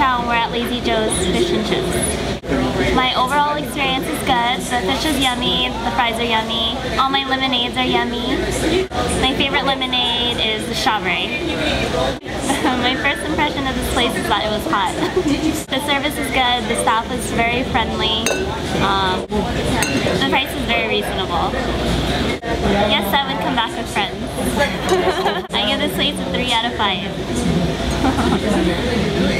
We're at Lazy Joe's Fish and Chips. My overall experience is good. The fish is yummy, the fries are yummy, all my lemonades are yummy. My favorite lemonade is the strawberry. my first impression of this place is that it was hot. the service is good, the staff is very friendly, um, the price is very reasonable. Yes, I would come back with friends. I give this place a 3 out of 5.